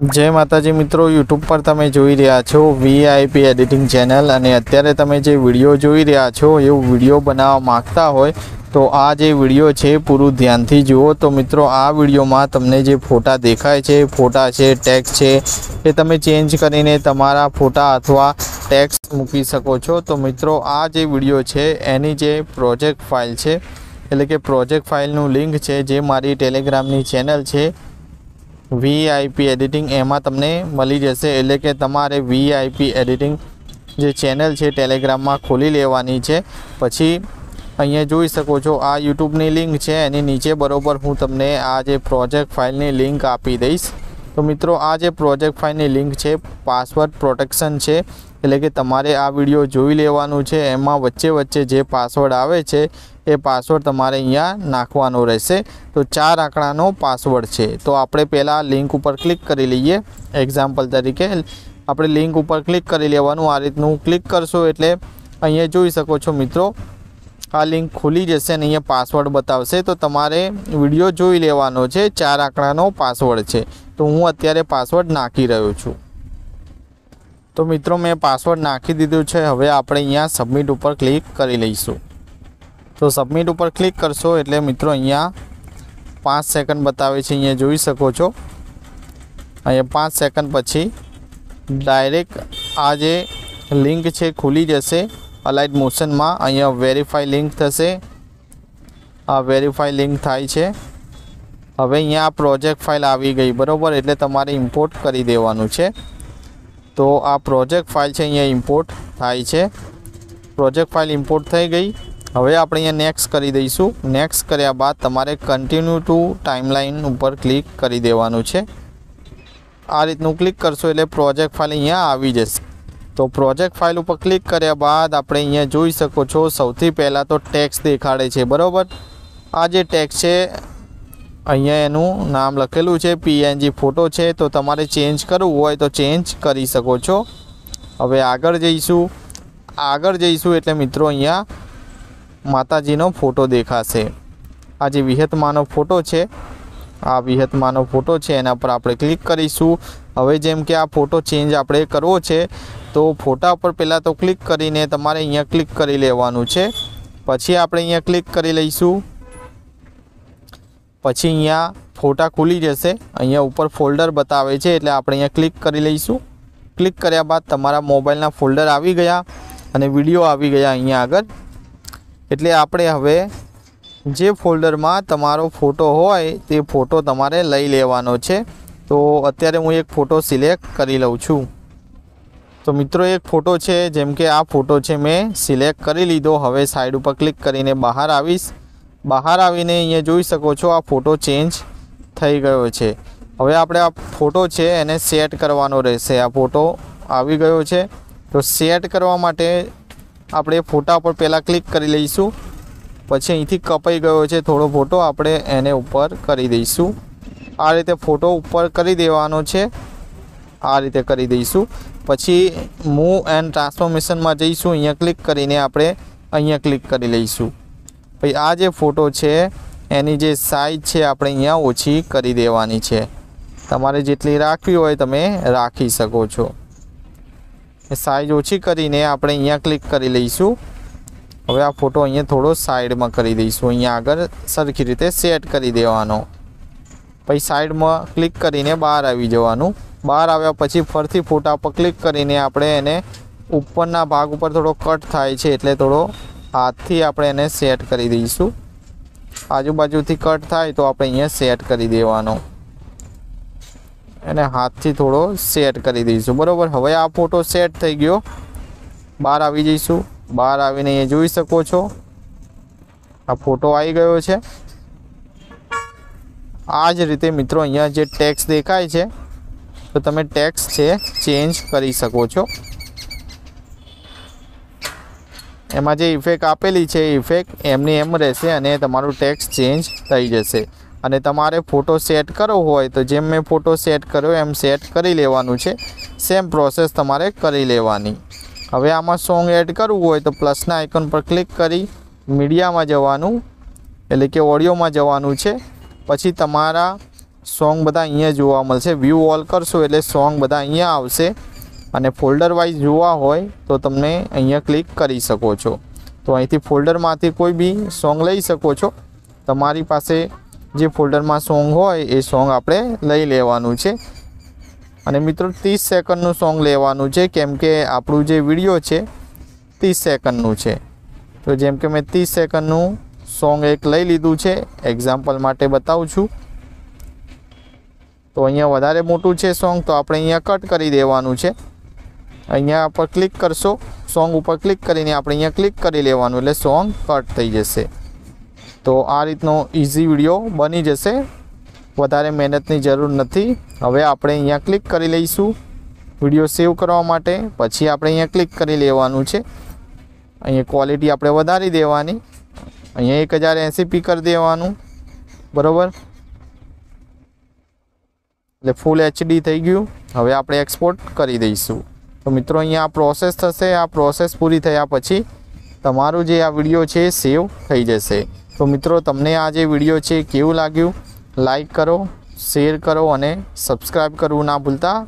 જય માતાજી મિત્રો યુટ્યુબ પર તમે જોઈ રહ્યા છો વીઆઈપી એડિટિંગ ચેનલ અને અત્યારે તમે જે વીડિયો જોઈ રહ્યા છો, એ વીડિયો બનાવવા માગતા હોય તો આ જે વીડિયો છે, પૂરું ધ્યાનથી જુઓ. તો મિત્રો, આ વિડીયોમાં તમને જે ફોટા દેખાય છે, ફોટા છે ટેક્સ છે, એ તમે ચેન્જ કરીને તમારા ફોટા અથવા ટેક્સ મૂકી શકો છો. તો મિત્રો, આ જે વીડિયો છે, એની જે પ્રોજેક્ટ ફાઇલ છે એટલે કે પ્રોજેક્ટ ફાઇલનું લિંક છે જે મારી ટેલિગ્રામની ચેનલ છે વીઆઈપી એડિટિંગ એમાં તમને મળી જશે એટલે કે તમારે વીઆઈપી એડિટિંગ જે ચેનલ છે ટેલિગ્રામમાં ખોલી લેવાની છે પછી અહીંયા જોઈ શકો છો આ યુટ્યુબની લિંક છે એની નીચે બરોબર હું તમને આ જે પ્રોજેક્ટ ફાઇલની લિંક આપી દઈશ તો મિત્રો આ જે પ્રોજેક્ટ ફાઇલની લિંક છે પાસવર્ડ પ્રોટેક્શન છે એટલે કે તમારે આ વિડીયો જોઈ લેવાનું છે એમાં વચ્ચે વચ્ચે જે પાસવર્ડ આવે છે એ પાસવર્ડ તમારે અહીંયા નાખવાનો રહેશે તો ચાર આંકડાનો પાસવર્ડ છે તો આપણે પહેલાં લિંક ઉપર ક્લિક કરી લઈએ એક્ઝામ્પલ તરીકે આપણે લિંક ઉપર ક્લિક કરી લેવાનું આ રીતનું ક્લિક કરશો એટલે અહીંયા જોઈ શકો છો મિત્રો આ લિંક ખુલી જશે અને અહીંયા પાસવર્ડ બતાવશે તો તમારે વિડીયો જોઈ લેવાનો છે ચાર આંકડાનો પાસવર્ડ છે તો હું અત્યારે પાસવર્ડ નાખી રહ્યો છું તો મિત્રો મેં પાસવર્ડ નાખી દીધું છે હવે આપણે અહીંયા સબમિટ ઉપર ક્લિક કરી લઈશું તો સબમિટ ઉપર ક્લિક કરશો એટલે મિત્રો અહીંયા પાંચ સેકન્ડ બતાવે છે અહીંયા જોઈ શકો છો અહીંયા પાંચ સેકન્ડ પછી ડાયરેક્ટ આ જે લિંક છે ખુલી જશે અલાઇટ મોશનમાં અહીંયા વેરીફાઈ લિંક થશે આ વેરીફાઈ લિંક થાય છે હવે અહીંયા આ પ્રોજેક્ટ ફાઇલ આવી ગઈ બરાબર એટલે તમારે ઇમ્પોર્ટ કરી દેવાનું છે તો આ પ્રોજેક્ટ ફાઇલ છે અહીંયા ઇમ્પોર્ટ થાય છે પ્રોજેક્ટ ફાઇલ ઇમ્પોર્ટ થઈ ગઈ હવે આપણે અહીંયા નેક્સ્ટ કરી દઈશું. નેક્સ્ટ કર્યા બાદ તમારે કન્ટિન્યુ ટુ ટાઈમલાઇન ઉપર ક્લિક કરી દેવાનું છે. આ રીતનું ક્લિક કરશો એટલે પ્રોજેક્ટ ફાઇલ અહીંયા આવી જશે. તો પ્રોજેક્ટ ફાઇલ ઉપર ક્લિક કર્યા બાદ આપણે અહીંયા જોઈ શકો છો, સૌથી પહેલાં તો ટેક્સ દેખાડે છે, બરાબર? આ જે ટેક્સ છે, અહીંયા એનું નામ લખેલું છે પીએનજી ફોટો છે, તો તમારે ચેન્જ કરવું હોય તો ચેન્જ કરી શકો છો. હવે આગળ જઈશું. આગળ જઈશું એટલે મિત્રો અહીંયા માતાજીનો ફોટો દેખાશે આ જે વિહતમાનો ફોટો છે આ વિહતમાનો ફોટો છે એના પર આપણે ક્લિક કરીશું હવે જેમ કે આ ફોટો ચેન્જ આપણે કરવો છે તો ફોટા પર પહેલાં તો ક્લિક કરીને તમારે અહીંયા ક્લિક કરી લેવાનું છે પછી આપણે અહીંયા ક્લિક કરી લઈશું પછી અહીંયા ફોટા ખુલી જશે અહીંયા ઉપર ફોલ્ડર બતાવે છે એટલે આપણે અહીંયા ક્લિક કરી લઈશું ક્લિક કર્યા બાદ તમારા મોબાઈલના ફોલ્ડર આવી ગયા અને વિડીયો આવી ગયા અહીંયા આગળ એટલે આપણે હવે જે ફોલ્ડરમાં તમારો ફોટો હોય તે ફોટો તમારે લઈ લેવાનો છે. તો અત્યારે હું એક ફોટો સિલેક્ટ કરી લઉં છું. તો મિત્રો એક ફોટો છે, જેમ કે આ ફોટો છે મેં સિલેક્ટ કરી લીધો. હવે સાઈડ ઉપર ક્લિક કરીને બહાર આવીશ. બહાર આવીને અહીંયા જોઈ શકો છો આ ફોટો ચેન્જ થઈ ગયો છે. હવે આપણે આ ફોટો છે એને સેટ કરવાનો રહેશે. આ ફોટો આવી ગયો છે. તો સેટ કરવા માટે આપણે ફોટા પર પહેલાં ક્લિક કરી લઈશું પછી અહીંથી કપાઈ ગયો છે થોડો ફોટો આપણે એને ઉપર કરી દઈશું આ રીતે ફોટો ઉપર કરી દેવાનો છે આ રીતે કરી દઈશું પછી મૂવ એન્ડ ટ્રાન્સફોર્મેશનમાં જઈશું અહીંયા ક્લિક કરીને આપણે અહીંયા ક્લિક કરી લઈશું પછી આ જે ફોટો છે એની જે સાઈઝ છે આપણે અહીંયા ઓછી કરી દેવાની છે તમારે જેટલી રાખવી હોય તમે રાખી શકો છો સાઈઝ ઓછી કરીને આપણે અહીંયા ક્લિક કરી લઈશું. હવે આ ફોટો અહીંયા થોડો સાઈડમાં કરી દઈશું. અહીંયા આગળ સરખી રીતે સેટ કરી દેવાનો. પછી સાઈડમાં ક્લિક કરીને બહાર આવી જવાનું. બહાર આવ્યા પછી ફરતી ફોટા પર ક્લિક કરીને આપણે એને ઉપરના ભાગ ઉપર થોડો કટ થાય છે એટલે થોડો હાથથી આપણે એને સેટ કરી દઈશું. આજુબાજુથી કટ થાય તો આપણે અહીંયા સેટ કરી દેવાનો. એને હાથથી થોડો સેટ કરી દઈશું બરાબર હવે આ ફોટો સેટ થઈ ગયો બહાર આવી જઈશું બહાર આવીને અહીંયા જોઈ શકો છો આ ફોટો આવી ગયો છે આ જ રીતે મિત્રો અહીંયા જે ટેક્સ દેખાય છે તો તમે ટેક્સ છે ચેન્જ કરી શકો છો એમાં જે ઇફેક્ટ આપેલી છે એ ઇફેક્ટ એમની એમ રહેશે અને તમારું ટેક્સ ચેન્જ થઈ જશે અને તમારે ફોટો સેટ કરવો હોય તો જેમ મેં ફોટો સેટ કર્યો એમ સેટ કરી લેવાનું છે સેમ પ્રોસેસ તમારે કરી લેવાની હવે આમાં સોંગ એડ કરવું હોય તો પ્લસના આઇકન પર ક્લિક કરી મીડિયામાં જવાનું એટલે કે ઓડિયોમાં જવાનું છે પછી તમારા સોંગ બધા અહીંયા જોવા મળશે વ્યૂ ઓલ કરશો એટલે સોંગ બધા અહીંયા આવશે અને ફોલ્ડર વાઇઝ જોવા હોય તો તમને અહીંયા ક્લિક કરી શકો છો તો અહીંથી ફોલ્ડરમાંથી કોઈ બી સોંગ લઈ શકો છો તમારી પાસે જે ફોલ્ડરમાં સોંગ હોય એ સોંગ આપણે લઈ લેવાનું છે અને મિત્રો ત્રીસ સેકન્ડનું સોંગ લેવાનું છે કેમ કે આપણું જે વિડીયો છે ત્રીસ સેકન્ડનું છે તો જેમ કે મેં ત્રીસ સેકન્ડનું સોંગ એક લઈ લીધું છે એક્ઝામ્પલ માટે બતાવું છું તો અહીંયા વધારે મોટું છે સોંગ તો આપણે અહીંયા કટ કરી દેવાનું છે અહીંયા પર ક્લિક કરશો સોંગ ઉપર ક્લિક કરીને આપણે અહીંયા ક્લિક કરી લેવાનું એટલે સોંગ કટ થઈ જશે તો આ રીતનો ઇઝી વિડીયો બની જશે વધારે મહેનતની જરૂર નથી હવે આપણે અહીંયા ક્લિક કરી લઈશું વિડીયો સેવ કરવા માટે પછી આપણે અહીંયા ક્લિક કરી લેવાનું છે અહીંયા ક્વોલિટી આપણે વધારી દેવાની અહીંયા એક હજાર એંસી પી કરી દેવાનું બરાબર એટલે ફૂલ એચડી થઈ ગયું હવે આપણે એક્સપોર્ટ કરી દઈશું તો મિત્રો અહીંયા આ પ્રોસેસ થશે આ પ્રોસેસ પૂરી થયા પછી તમારું જે આ વિડીયો છે એ સેવ થઈ જશે તો મિત્રો, તમને આ જે વીડિયો છે કેવું લાગ્યું? લાઈક કરો શેર કરો અને સબસ્ક્રાઈબ કરવું ના ભૂલતા.